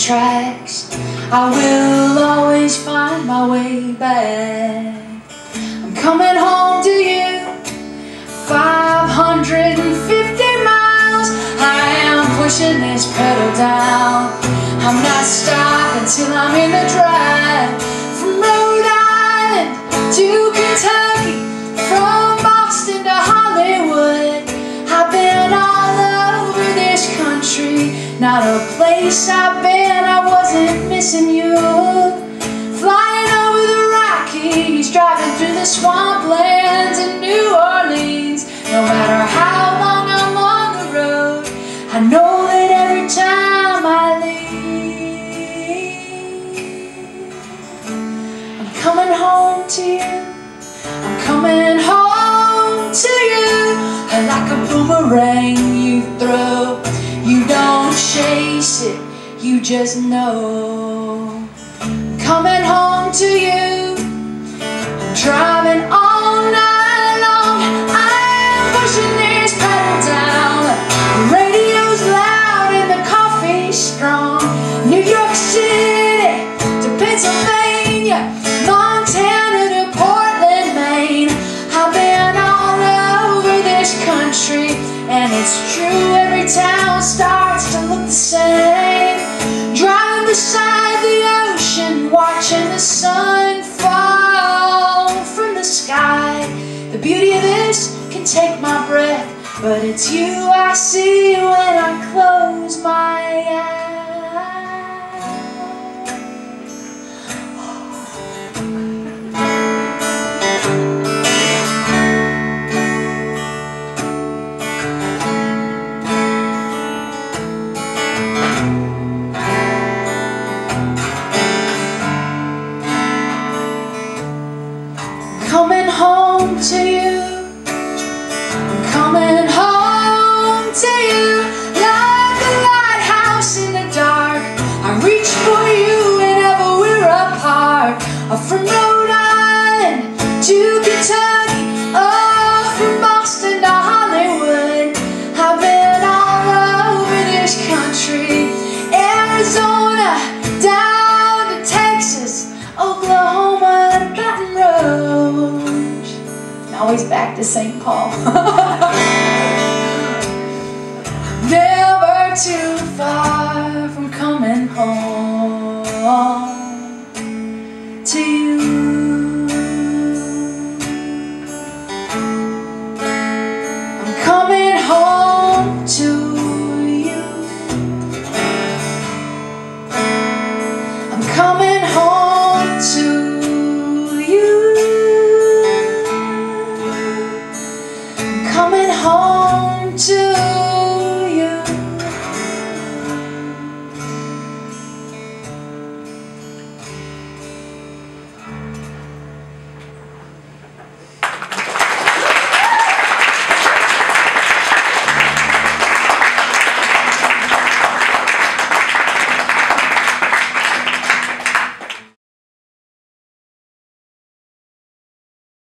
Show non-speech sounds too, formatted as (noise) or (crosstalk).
tracks. I will always find my way back. I'm coming home to you 550 miles. I am pushing this pedal down. I'm not stopping till I'm in the drive Not a place I've been I wasn't missing you. Flying over the Rockies Driving through the swamplands in New Orleans. No matter how long I'm on the road I know that every time I leave I'm coming home to you. I'm coming home to you you just know. Coming home to you I'm driving all night long. I'm pushing this pedal down. Radio's loud and the coffee's strong. New York City to Pennsylvania Montana to Portland, Maine. I've been all over this country And it's true every town starts to look the same The beauty of this can take my breath But it's you I see when I close my eyes always back to St. Paul. (laughs) Never too far from coming home to you. I'm coming home. home.